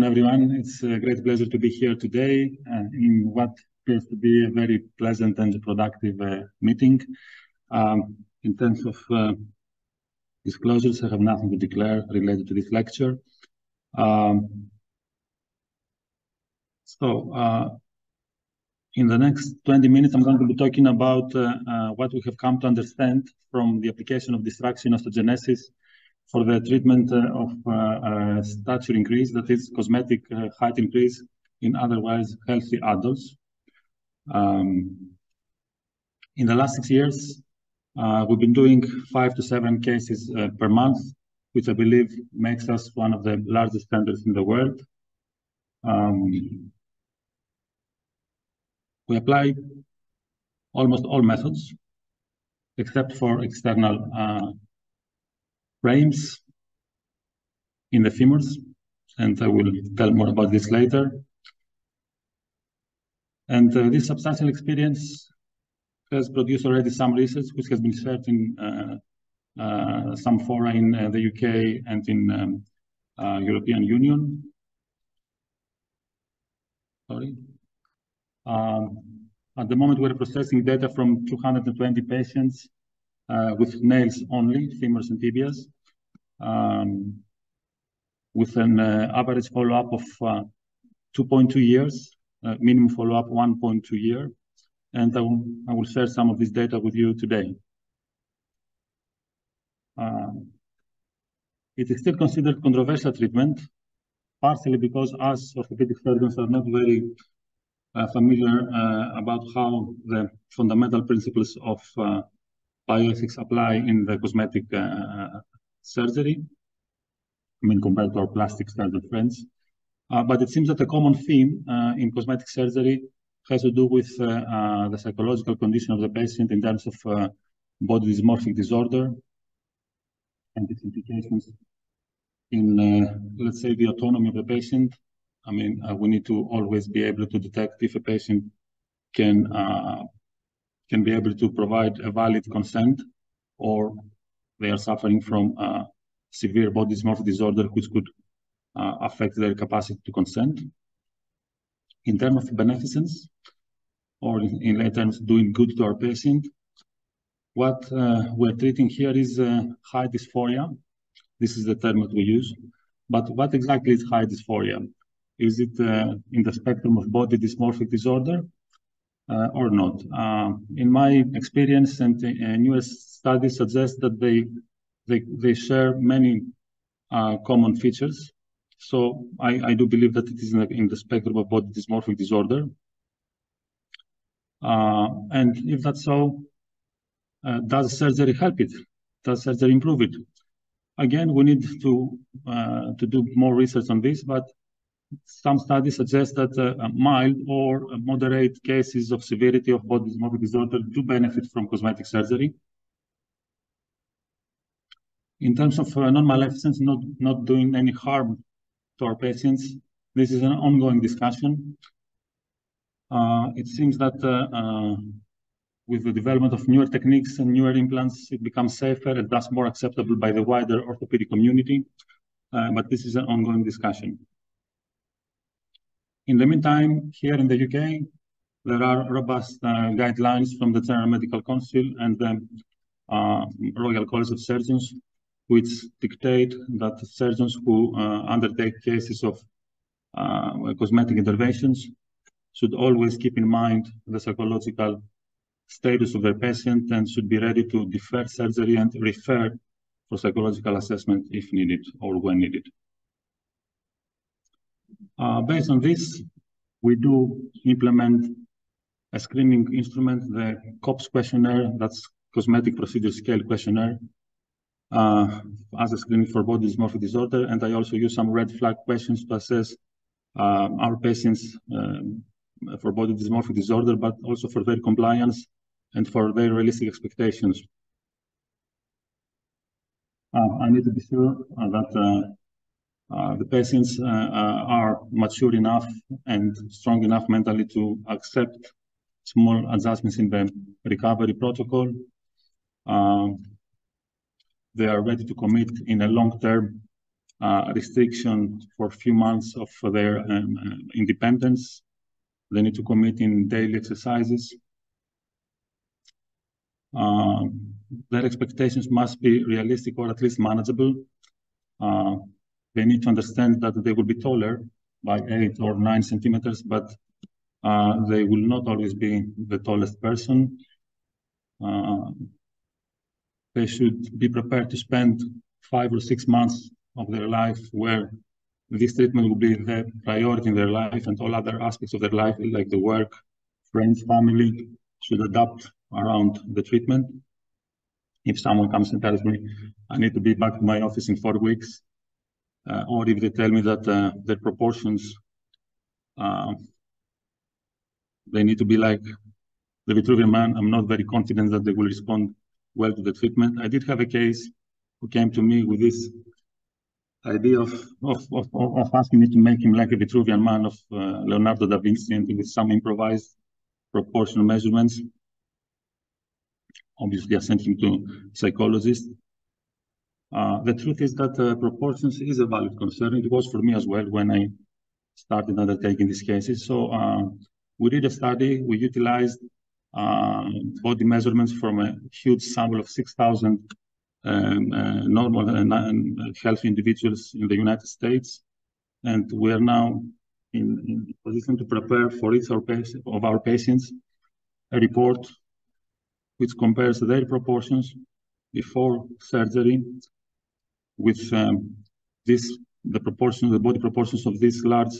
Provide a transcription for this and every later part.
everyone. It's a great pleasure to be here today uh, in what appears to be a very pleasant and productive uh, meeting. Um, in terms of uh, disclosures, I have nothing to declare related to this lecture. Um, so, uh, in the next 20 minutes, I'm going to be talking about uh, uh, what we have come to understand from the application of distraction osteogenesis for the treatment uh, of uh, uh, stature increase, that is cosmetic height increase in otherwise healthy adults. Um, in the last six years, we've been doing five to seven cases per month, which I believe makes us one of the largest centers in the world. Um, we apply almost all methods except for external frames in the femurs, and I will tell more about this later. And uh, this substantial experience has produced already some research which has been shared in uh, uh, some fora in uh, the UK and in um, uh, European Union. Sorry. Um, at the moment, we're processing data from 220 patients with nails only, femurs and tibias, um, with an uh, average follow-up of uh, 2.2 years, uh, minimum follow-up 1.2 year. And I will, I will share some of this data with you today. Um, it is still considered controversial treatment, partially because us orthopedic surgeons are not very uh, familiar uh, about how the fundamental principles of uh, bioethics apply in the cosmetic surgery. I mean, compared to our plastic surgeon friends. but it seems that a common theme in cosmetic surgery has to do with the psychological condition of the patient in terms of body dysmorphic disorder and its implications in, uh, let's say, the autonomy of the patient I mean, uh, we need to always be able to detect if a patient can uh, can be able to provide a valid consent or they are suffering from severe body dysmorphic disorder which could uh, affect their capacity to consent. In terms of beneficence, or in, in terms of doing good to our patient, what uh, we're treating here is uh, height dysphoria. This is the term that we use. But what exactly is high dysphoria? Is it uh, in the spectrum of body dysmorphic disorder or not? Uh, in my experience and newest studies suggest that they, they, they share many common features. So I, I do believe that it is in the, in the spectrum of body dysmorphic disorder. Uh, and if that's so, uh, does surgery help it? Does surgery improve it? Again, we need to uh, to do more research on this, but some studies suggest that uh, mild or moderate cases of severity of body dysmorphic disorder do benefit from cosmetic surgery. In terms of uh, non-maleficence, not, not doing any harm to our patients, this is an ongoing discussion. Uh, it seems that uh, uh, with the development of newer techniques and newer implants, it becomes safer and thus more acceptable by the wider orthopedic community. Uh, but this is an ongoing discussion. In the meantime, here in the UK, there are robust uh, guidelines from the General Medical Council and the uh, Royal College of Surgeons, which dictate that surgeons who uh, undertake cases of cosmetic interventions should always keep in mind the psychological status of their patient and should be ready to defer surgery and refer for psychological assessment if needed or when needed. Uh, based on this, we do implement a screening instrument, the COPS questionnaire, that's Cosmetic Procedure Scale Questionnaire, uh, as a screening for body dysmorphic disorder. And I also use some red flag questions to assess uh, our patients um, for body dysmorphic disorder, but also for their compliance and for their realistic expectations. Uh, I need to be sure that uh, uh, the patients uh, uh, are mature enough and strong enough mentally to accept small adjustments in the recovery protocol. Um, they are ready to commit in a long-term uh, restriction for a few months of their um, uh, independence. They need to commit in daily exercises. Uh, their expectations must be realistic or at least manageable. They need to understand that they will be taller by eight or nine centimeters, but uh, they will not always be the tallest person. Uh, they should be prepared to spend five or six months of their life where this treatment will be the priority in their life and all other aspects of their life, like the work, friends, family, should adapt around the treatment. If someone comes and tells me, I need to be back to my office in four weeks, or if they tell me that uh, their proportions, uh, they need to be like the Vitruvian man, I'm not very confident that they will respond well to the treatment. I did have a case who came to me with this idea of, of, of, of asking me to make him like a Vitruvian man of uh, Leonardo da Vinci and with some improvised proportional measurements. Obviously, I sent him to psychologist. Uh, the truth is that uh, proportions is a valid concern. It was for me as well when I started undertaking these cases. So uh, we did a study. We utilized uh, body measurements from a huge sample of 6,000 um, uh, normal and, and, healthy individuals in the United States. And we are now in, in position to prepare for each of our patients a report which compares their proportions before surgery with um, this the proportion, the body proportions of this large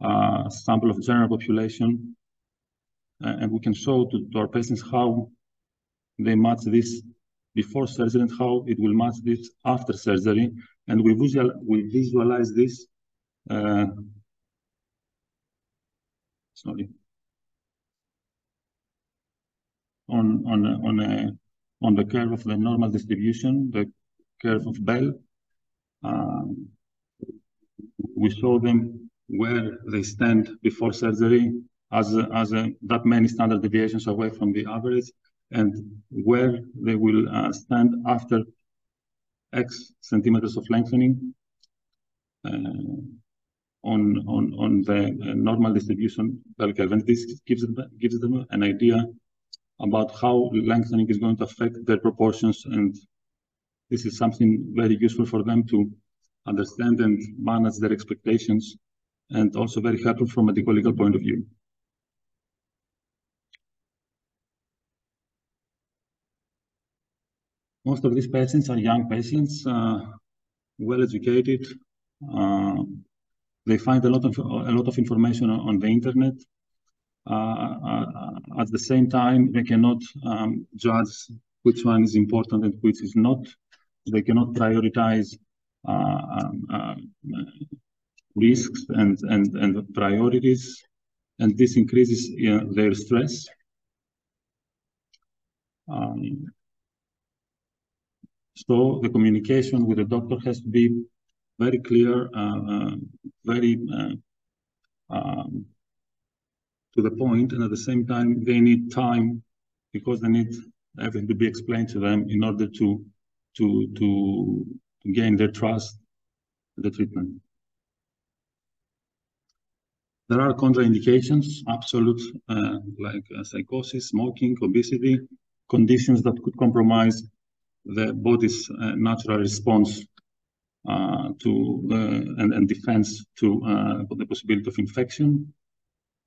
uh, sample of general population, uh, and we can show to, to, our patients how they match this before surgery and how it will match this after surgery, and we visual we visualize this. Uh, sorry. On on on a on the curve of the normal distribution, the curve of Bell. Um, we show them where they stand before surgery as, as a, that many standard deviations away from the average and where they will uh, stand after X centimeters of lengthening uh, on, on, on the uh, normal distribution bell curve. And this gives them, gives them an idea about how lengthening is going to affect their proportions and this is something very useful for them to understand and manage their expectations and also very helpful from a legal point of view. Most of these patients are young patients, uh, well educated. Uh, they find a lot of a lot of information on the internet. Uh, uh at the same time, they cannot um, judge which one is important and which is not they cannot prioritize uh, um, uh, risks and, and, and priorities, and this increases know, their stress. Um, so the communication with the doctor has to be very clear, uh, uh, very uh, um, to the point, and at the same time, they need time because they need everything to be explained to them in order to to, to, to gain their trust the treatment. There are contraindications, absolute, uh, like uh, psychosis, smoking, obesity, conditions that could compromise the body's uh, natural response uh, to uh, and, and, defense to uh, the possibility of infection.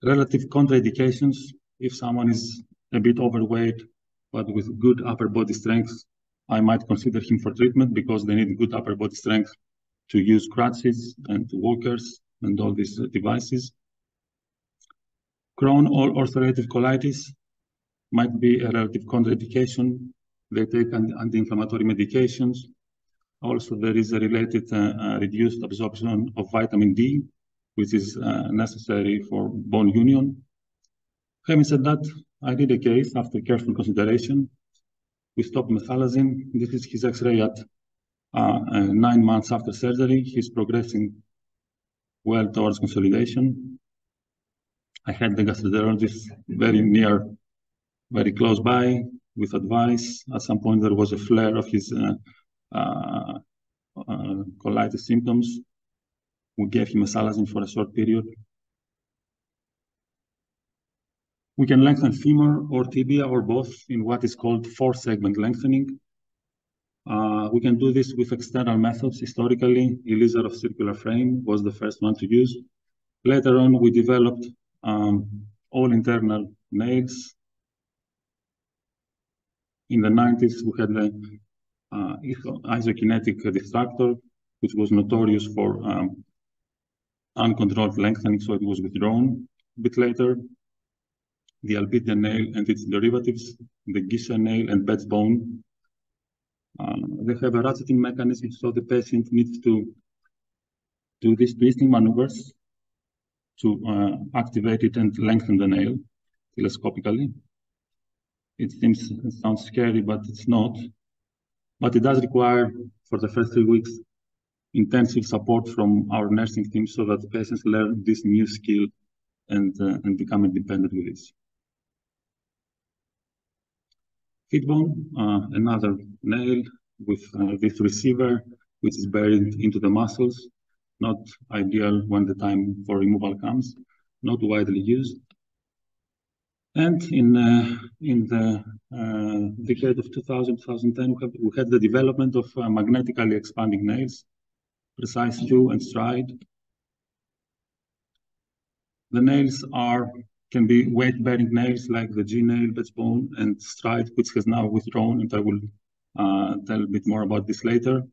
Relative contraindications, if someone is a bit overweight, but with good upper body strength, I might consider him for treatment because they need good upper body strength to use crutches and walkers and all these devices. Crohn or ulcerative colitis might be a relative contraindication. They take anti-inflammatory medications. Also, there is a related uh, uh, reduced absorption of vitamin D, which is uh, necessary for bone union. Having said that, I did a case after careful consideration we stopped mesalazine. This is his X-ray at uh, uh, nine months after surgery. He's progressing well towards consolidation. I had the gastroenterologist very near, very close by with advice. At some point, there was a flare of his uh, uh, uh, colitis symptoms. We gave him a for a short period. We can lengthen femur or tibia or both in what is called four-segment lengthening. Uh, we can do this with external methods. Historically, Ilizarov circular frame was the first one to use. Later on, we developed um, all internal nails. In the 90s, we had the uh, isokinetic distractor, which was notorious for um, uncontrolled lengthening, so it was withdrawn. A bit later, the Albizzia nail and its derivatives, the Guichet nail and Betz bone. Uh, they have a ratcheting mechanism, so the patient needs to do these twisting maneuvers to uh, activate it and lengthen the nail telescopically. It seems it sounds scary, but it's not. But it does require, for the first three weeks, intensive support from our nursing team so that patients learn this new skill and, uh, and become independent with this. Fitbone, uh, another nail with uh, this receiver, which is buried into the muscles, not ideal when the time for removal comes, not widely used. And in uh, in the uh, decade of 2000, 2010, we, have, we had the development of uh, magnetically expanding nails, Precice two and Stryde. The nails are can be weight-bearing nails like the G nail, Betz bone, and Stryde, which has now withdrawn, and I will uh, tell a bit more about this later.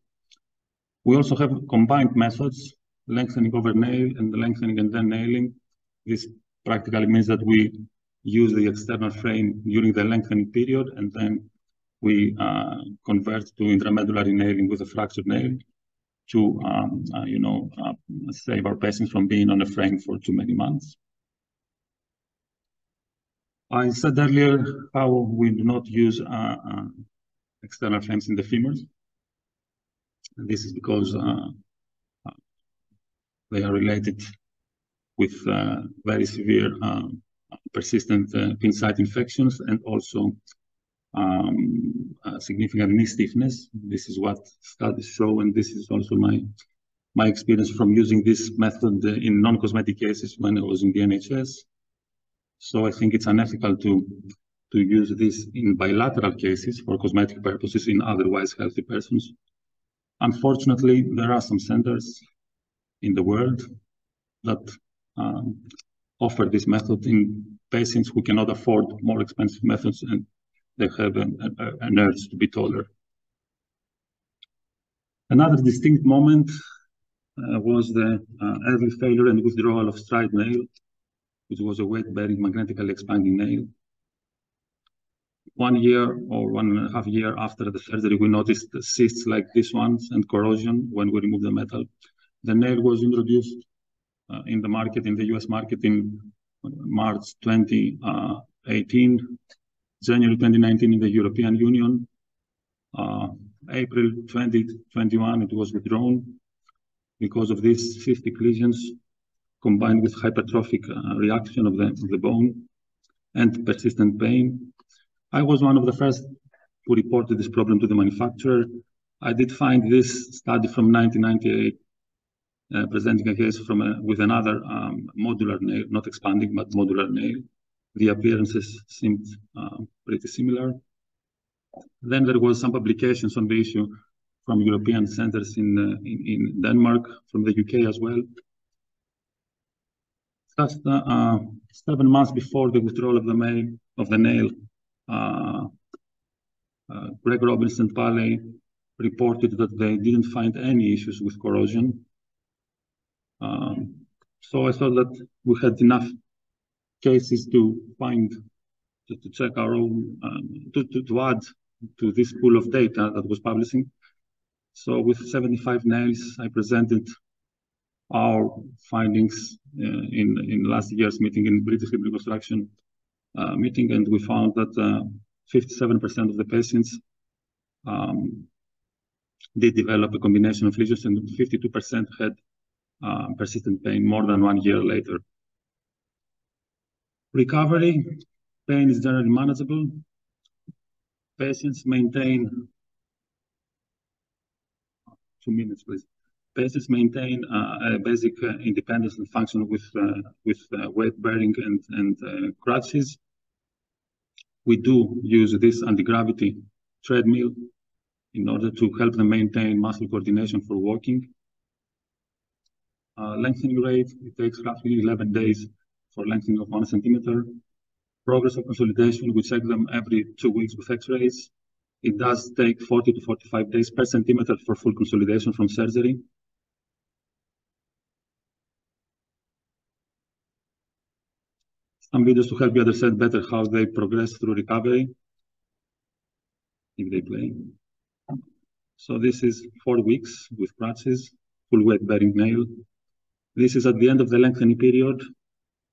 We also have combined methods, lengthening over nail and lengthening and then nailing. This practically means that we use the external frame during the lengthening period, and then we uh, convert to intramedullary nailing with a fractured nail to, um, uh, you know, uh, save our patients from being on a frame for too many months. I said earlier how we do not use uh, uh, external frames in the femurs. And this is because uh, they are related with very severe persistent uh, pin site infections and also um, significant knee stiffness. This is what studies show, and this is also my my experience from using this method in non-cosmetic cases when I was in the NHS. So I think it's unethical to to use this in bilateral cases for cosmetic purposes in otherwise healthy persons. Unfortunately, there are some centers in the world that um, offer this method in patients who cannot afford more expensive methods and they have an, a, an urge to be taller. Another distinct moment uh, was the uh, early failure and withdrawal of Stryde nail, which was a weight-bearing magnetically expanding nail. One year or one and a half year after the surgery, we noticed cysts like this ones and corrosion when we removed the metal. The nail was introduced uh, in the market, in the US market in March 2018, January 2019 in the European Union, uh, April 2021 it was withdrawn because of these cystic lesions combined with hypertrophic uh, reaction of the, of the bone and persistent pain. I was one of the first who reported this problem to the manufacturer. I did find this study from 1998 uh, presenting a case from a, with another um, modular nail, not expanding, but modular nail. The appearances seemed uh, pretty similar. Then there was some publications on the issue from European centers in, uh, in, in, Denmark, from the UK as well. Just uh, uh, seven months before the withdrawal of the, mail, of the nail, uh, Greg Robinson Paley reported that they didn't find any issues with corrosion um, so I thought that we had enough cases to find, to, to check our own, um, to, to, to add to this pool of data that was publishing. So with 75 nails, I presented our findings uh, in in last year's meeting in British Reconstruction uh, meeting, and we found that 57% uh, of the patients um, did develop a combination of lesions, and 52% had uh, persistent pain more than one year later. Recovery, pain is generally manageable. Patients maintain two minutes, please. Patients maintain uh, a basic uh, independence and function with uh, with weight bearing and and crutches. We do use this anti-gravity treadmill in order to help them maintain muscle coordination for walking. Uh, lengthening rate, it takes roughly 11 days for lengthening of one centimeter. Progress of consolidation, we check them every two weeks with x-rays. It does take 40 to 45 days per centimeter for full consolidation from surgery. Some videos to help you understand better how they progress through recovery, if they play. So this is four weeks with crutches, full weight bearing nail. This is at the end of the lengthening period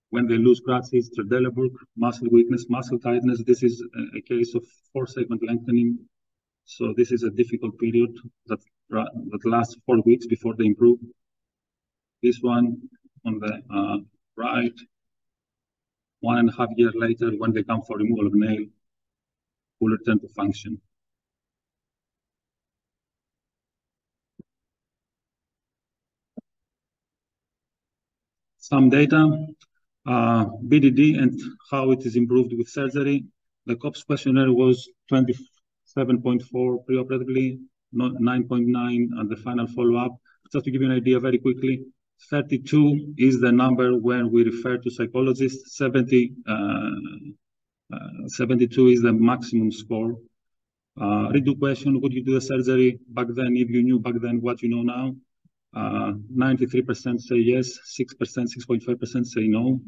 when they lose crutches, Trendelenburg, muscle weakness, muscle tightness. This is a, a case of four segment lengthening. So this is a difficult period that, that lasts four weeks before they improve. This one on the uh, right, one and a half year later, when they come for removal of nail, will return to function. some data, uh, BDD and how it is improved with surgery. The COPS questionnaire was 27.4 preoperatively, 9.9 at the final follow-up. Just to give you an idea very quickly, 32 is the number when we refer to psychologists, 70, uh, uh, 72 is the maximum score. Uh, redo question, would you do the surgery back then if you knew back then what you know now? 93% uh, say yes, 6%, 6.5% say no.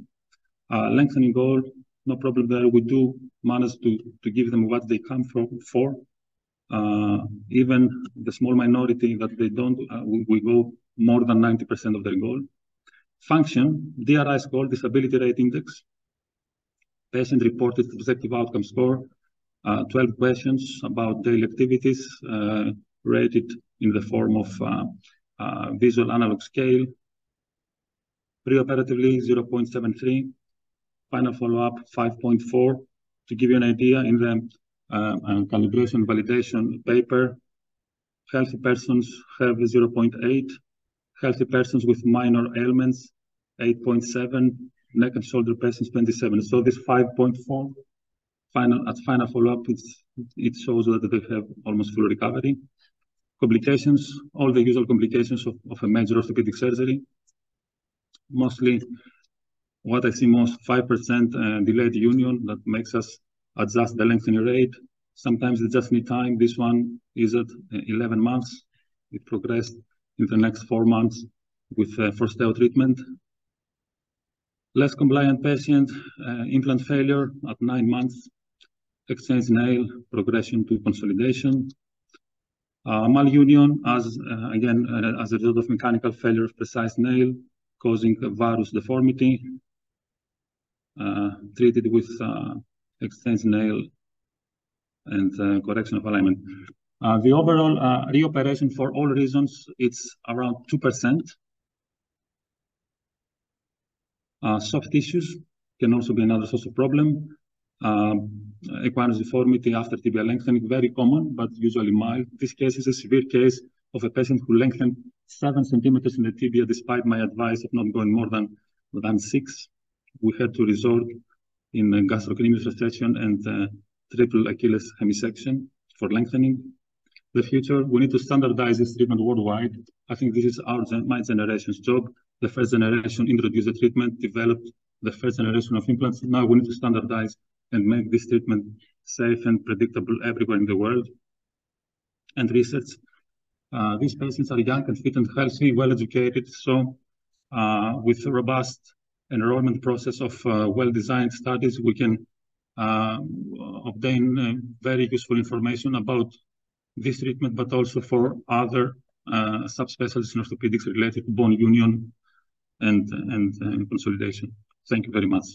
Uh, lengthening goal, no problem there. We do manage to, to give them what they come for. for. Uh, even the small minority that they don't, uh, we, we, go more than 90% of their goal. Function, DRI score, disability rate index, patient reported subjective outcome score, uh, 12 questions about daily activities uh, rated in the form of uh, visual analog scale, preoperatively 0.73, final follow-up 5.4. To give you an idea, in the uh, uh, calibration validation paper, healthy persons have 0.8, healthy persons with minor ailments 8.7, neck and shoulder patients 27. So this 5.4 final at final follow-up, it shows that they have almost full recovery complications, all the usual complications of, of a major orthopedic surgery. Mostly what I see most 5% uh, delayed union that makes us adjust the lengthening rate. Sometimes they just need time. This one is at uh, 11 months. It progressed in the next four months with uh, Forsteo treatment. Less compliant patient, uh, implant failure at nine months, exchange nail, progression to consolidation, uh, malunion, as again, as a result of mechanical failure of Precice nail, causing a varus deformity, treated with extensed nail and correction of alignment. Uh, the overall uh, reoperation for all reasons, it's around 2%. Uh, soft tissues can also be another source of problem. Um, equinus deformity after tibial lengthening, very common, but usually mild. This case is a severe case of a patient who lengthened seven centimeters in the tibia despite my advice of not going more than, than six. We had to resort in gastrocnemius recession and uh, triple Achilles hemisection for lengthening. The future, we need to standardize this treatment worldwide. I think this is our my generation's job. The first generation introduced the treatment, developed the first generation of implants. Now we need to standardize and make this treatment safe and predictable everywhere in the world. And research, uh, these patients are young and fit and healthy, well educated. So uh, with a robust enrollment process of uh, well-designed studies, we can uh, obtain uh, very useful information about this treatment, but also for other uh, subspecialties in orthopedics related to bone union and, and, and consolidation. Thank you very much.